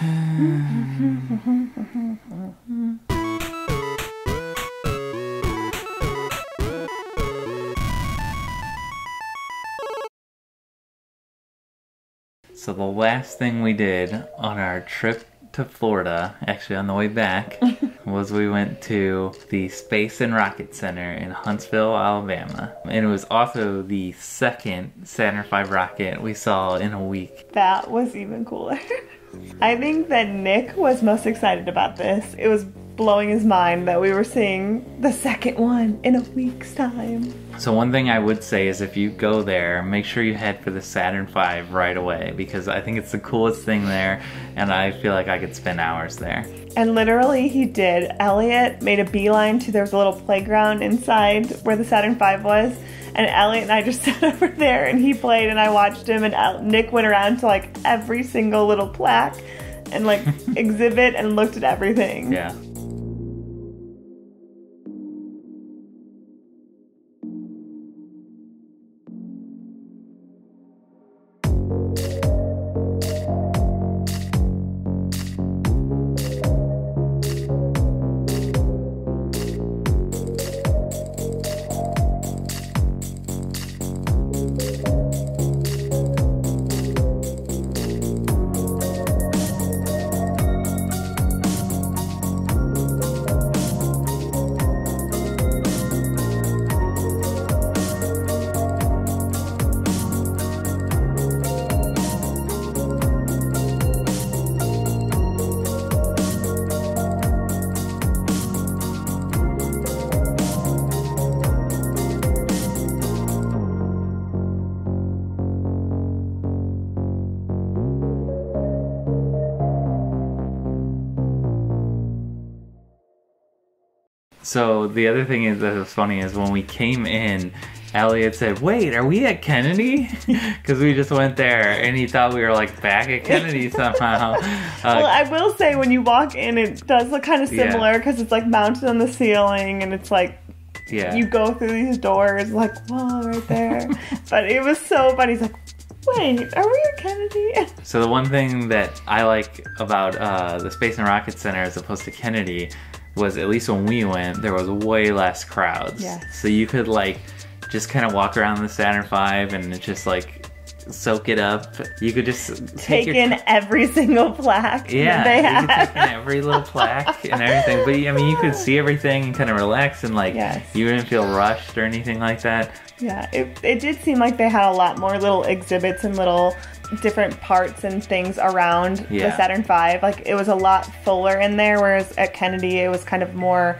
So the last thing we did on our trip to Florida, actually on the way back, was we went to the Space and Rocket Center in Huntsville, Alabama. And it was also the second Saturn V rocket we saw in a week. That was even cooler. I think that Nick was most excited about this. It was blowing his mind that we were seeing the second one in a week's time. So one thing I would say is if you go there, make sure you head for the Saturn V right away because I think it's the coolest thing there and I feel like I could spend hours there. And literally he did. Elliott made a beeline to there was a little playground inside where the Saturn V was. And Elliott and I just sat over there and he played and I watched him and Nick went around to like every single little plaque and like exhibit and looked at everything. Yeah. So the other thing is that was funny is when we came in, Elliott said, "Wait, are we at Kennedy?" Because we just went there, and he thought we were like back at Kennedy somehow. Well, Uh, I will say when you walk in, it does look kind of similar because it's like mounted on the ceiling and it's like yeah, you go through these doors, like, whoa, right there. but it was so funny. He's like, wait, are we at Kennedy? So the one thing that I like about uh, the Space and Rocket Center as opposed to Kennedy was at least when we went, there was way less crowds. Yeah. So you could like just kind of walk around the Saturn V and just like soak it up. You could just take, Take your in every single plaque yeah, that they you could had. take in every little plaque and everything. But I mean, you could see everything and kind of relax and like Yes. you didn't feel rushed or anything like that. Yeah, it, it did seem like they had a lot more little exhibits and little different parts and things around Yeah. the Saturn V. Like it was a lot fuller in there, whereas at Kennedy it was kind of more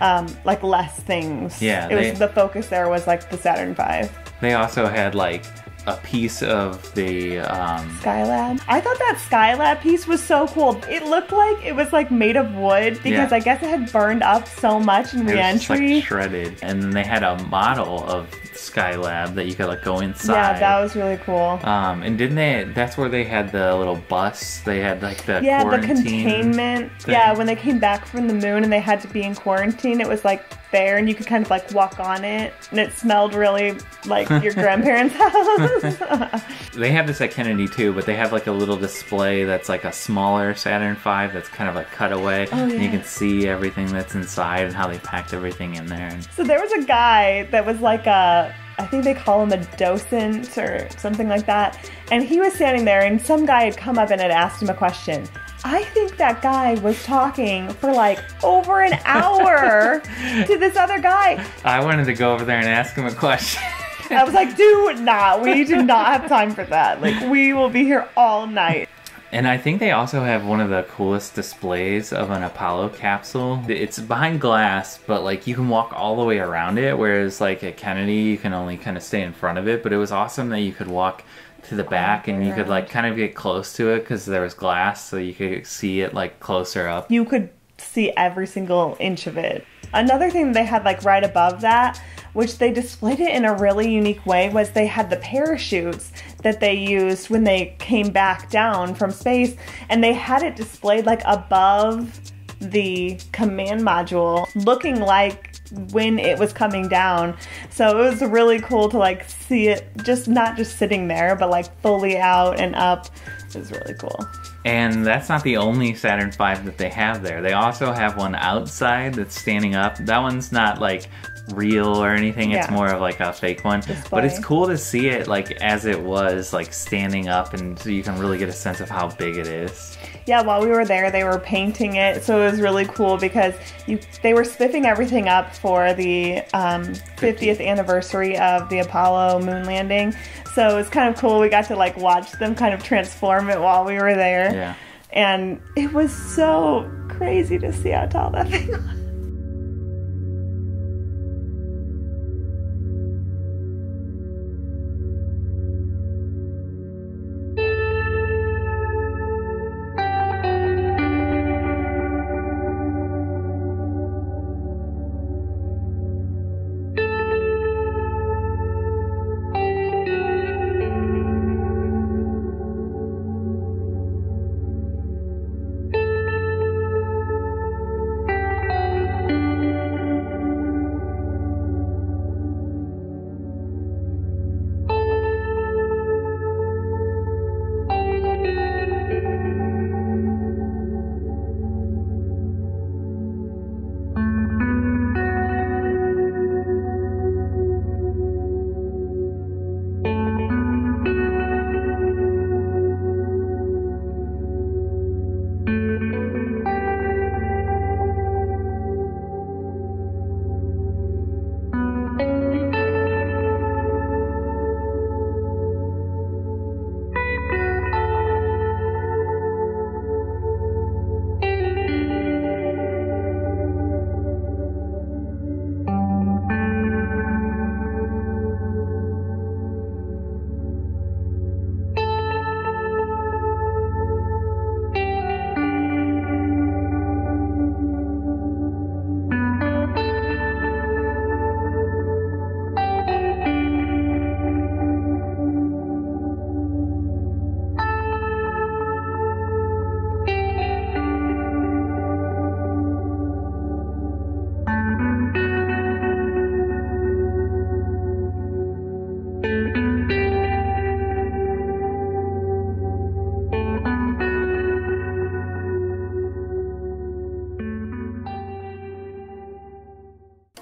um, like less things. Yeah, it they- was the focus there was like the Saturn V. They also had like a piece of the um, Skylab. I thought that Skylab piece was so cool. It looked like it was like made of wood because Yeah. I guess it had burned up so much in It was just, reentry. like shredded, and then they had a model of Skylab that you could like go inside. yeah, that was really cool. Um, and didn't they? That's where they had the little bus. They had like the Yeah, the quarantine containment. thing. Yeah, when they came back from the moon and they had to be in quarantine, it was like there and you could kind of like walk on it and it smelled really like your grandparents' house. They have this at Kennedy too, but they have like a little display that's like a smaller Saturn V that's kind of like cut away. Oh, and you can see everything that's inside and how they packed everything in there. So there was a guy that was like a I think they call him a docent or something like that. And he was standing there and some guy had come up and had asked him a question. I think that guy was talking for like over an hour to this other guy. I wanted to go over there and ask him a question. I was like, do not. We do not have time for that. Like, we will be here all night. And I think they also have one of the coolest displays of an Apollo capsule. It's behind glass, but like you can walk all the way around it, whereas like at Kennedy you can only kind of stay in front of it. But it was awesome that you could walk to the back and you could like kind of get close to it because there was glass, so you could see it like closer up. You could see every single inch of it. Another thing they had, like, right above that, which they displayed it in a really unique way, was they had the parachutes that they used when they came back down from space, and they had it displayed, like, above the command module, looking like when it was coming down. So it was really cool to like see it just not just sitting there, but like fully out and up. It was really cool. And that's not the only Saturn V that they have there. They also have one outside that's standing up. That one's not like real or anything. It's more of like a fake one. But it's cool to see it like as it was, like standing up, and so you can really get a sense of how big it is. Yeah, while we were there, they were painting it, so it was really cool because you they were spiffing everything up for the um, 50th anniversary of the Apollo moon landing. So it's kind of cool. We got to like watch them kind of transform it while we were there, Yeah. and it was so crazy to see how tall that thing was.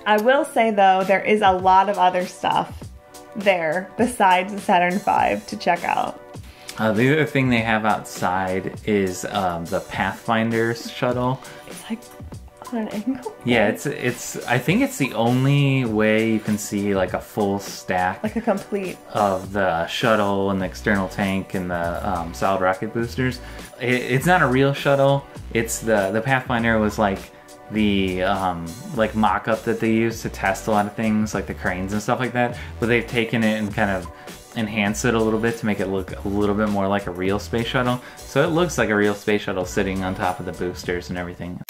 I will say though, there is a lot of other stuff there besides the Saturn V to check out. Uh, the other thing they have outside is um, the Pathfinder shuttle. It's like on an angle. Yeah, it's it's. I think it's the only way you can see like a full stack like a complete. of the shuttle and the external tank and the um, solid rocket boosters. It, it's not a real shuttle. It's the the Pathfinder was like the um, like mock-up that they use to test a lot of things like the cranes and stuff like that. But they've taken it and kind of enhanced it a little bit to make it look a little bit more like a real space shuttle. So it looks like a real space shuttle sitting on top of the boosters and everything.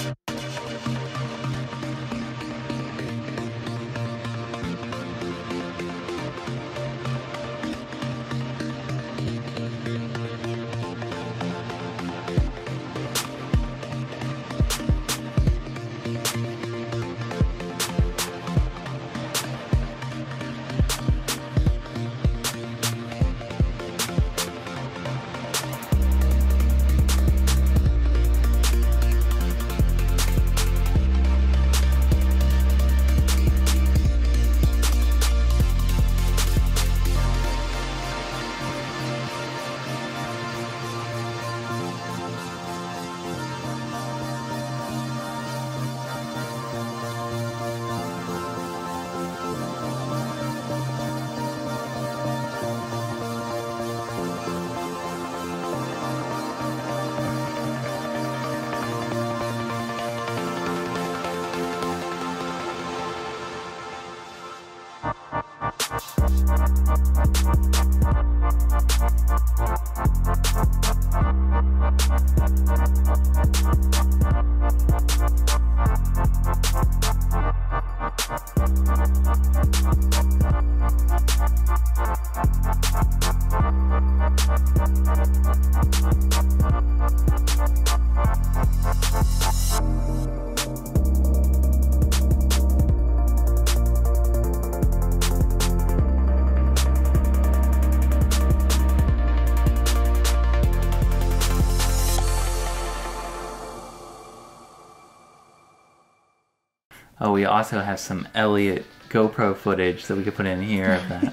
Also have some Elliott GoPro footage that we could put in here of that.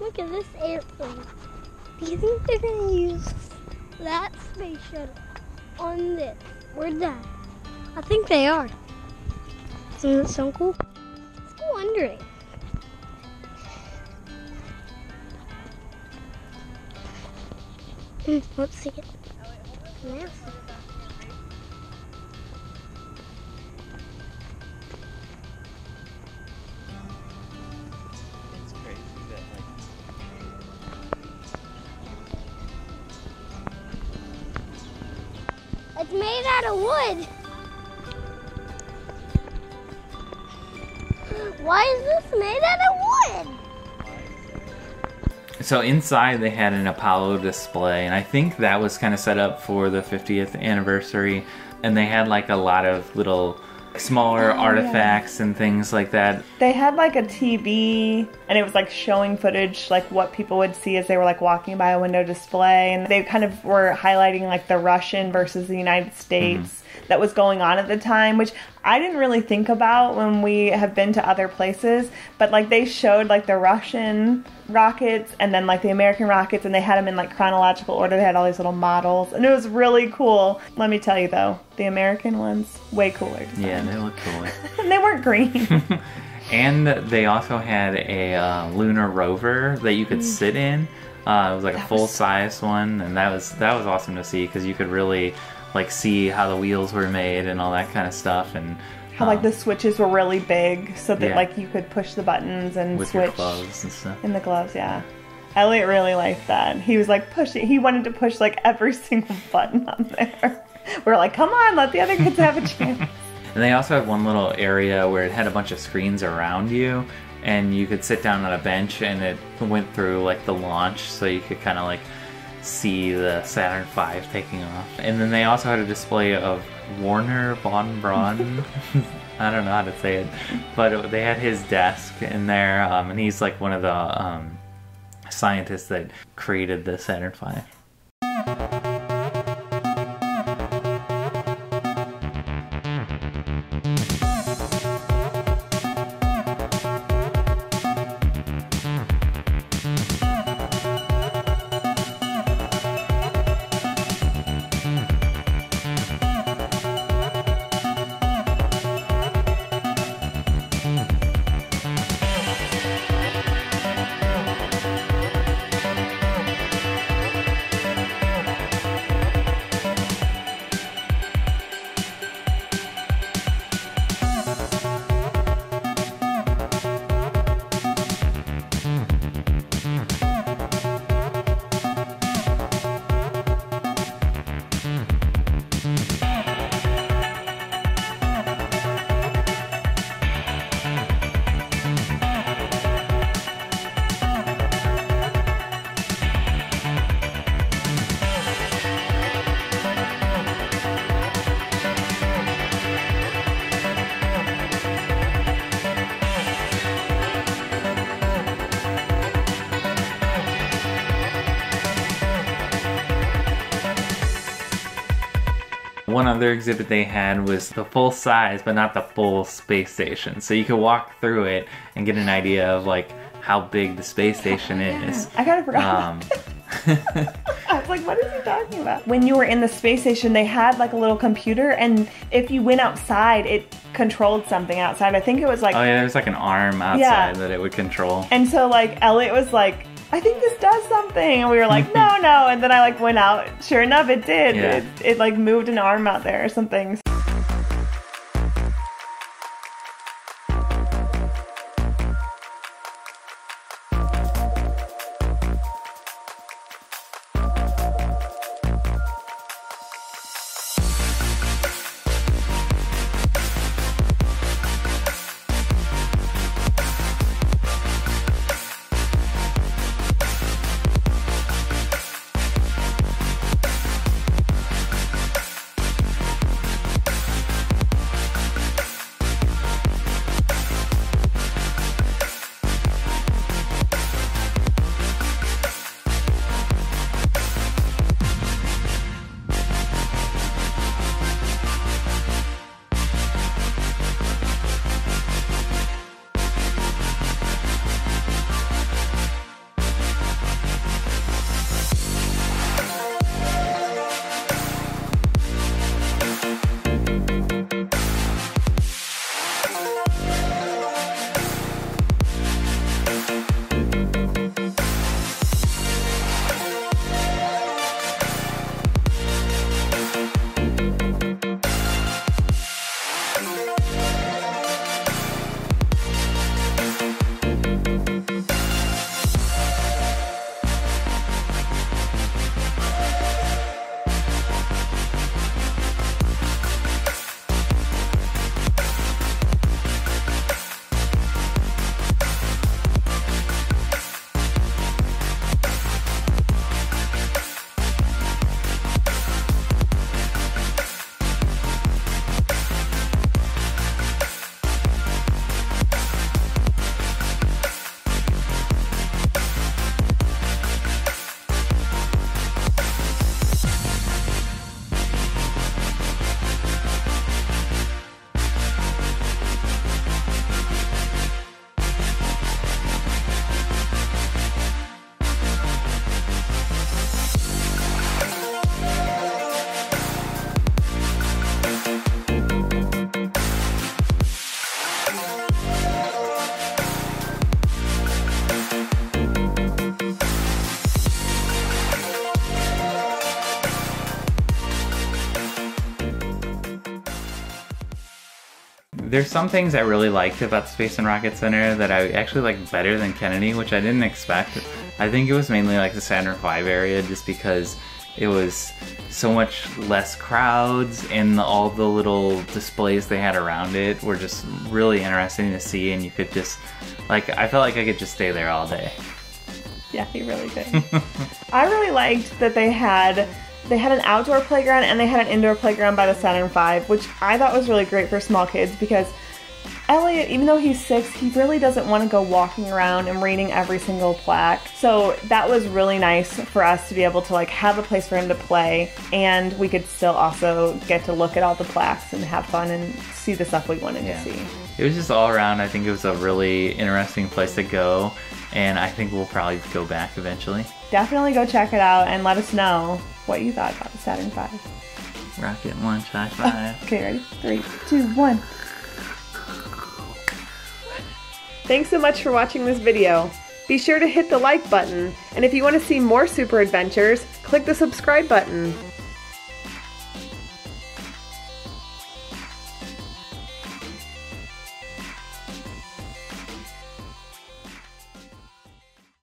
Look at this airplane. Do you think they're gonna use that space shuttle on this or that? I think they are. Isn't that so cool? Let's go under it. Hmm, let's see it. Massive. It's made out of wood. Why is this made out of wood? So inside they had an Apollo display, and I think that was kind of set up for the 50th anniversary. And they had like a lot of little smaller Oh, yeah. artifacts and things like that. They had like a TV and it was like showing footage like what people would see as they were like walking by a window display and they kind of were highlighting like the Russian versus the United mm-hmm. States that was going on at the time which I didn't really think about when we have been to other places but like they showed like the Russian rockets and then like the American rockets and they had them in like chronological order they had all these little models and it was really cool let me tell you though the American ones way cooler design. Yeah, they look cool. and they weren't green and they also had a uh, lunar rover that you could sit in. Uh, it was like a. That was- full size one, and that was that was awesome to see because you could really like see how the wheels were made and all that kind of stuff, and How like um, the switches were really big, so that Yeah. like you could push the buttons and with switch gloves and stuff. in the gloves. Yeah, Elliott really liked that. He was like pushing. He wanted to push like every single button on there. We're like, come on, let the other kids have a chance. And they also had one little area where it had a bunch of screens around you, and you could sit down on a bench, and it went through like the launch, so you could kind of like see the Saturn V taking off. And then they also had a display of Wernher von Braun. I don't know how to say it, but it- they had his desk in there, um, and he's like one of the um, scientists that created the Saturn V. One other exhibit they had was the full size, but not the full space station. So you could walk through it and get an idea of like how big the space station is. I kind of forgot. Um, I was like, what is he talking about? When you were in the space station, they had like a little computer, and if you went outside, it controlled something outside. I think it was like oh yeah, there's like an arm outside Yeah. that it would control. And so like Elliott was like, I think this does something, and we were like, no, no. And then I like went out. Sure enough, it did. Yeah. It, it like moved an arm out there or something. There's some things I really liked about Space and Rocket Center that I actually like better than Kennedy, which I didn't expect. I think it was mainly like the Saturn V area just because it was so much less crowds and all the little displays they had around it were just really interesting to see and you could just like I felt like I could just stay there all day. Yeah, you really did. I really liked that they had they had an outdoor playground and they had an indoor playground by the Saturn V, which I thought was really great for small kids because Elliott, even though he's six, he really doesn't want to go walking around and reading every single plaque. So that was really nice for us to be able to like have a place for him to play and we could still also get to look at all the plaques and have fun and see the stuff we wanted Yeah. to see. It was just all around I think it was a really interesting place to go and I think we'll probably go back eventually. Definitely go check it out and let us know what you thought about the Saturn V. Rocket launch high five. Okay, ready? Three, two, one. Thanks so much for watching this video. Be sure to hit the like button, and if you want to see more super adventures, click the subscribe button.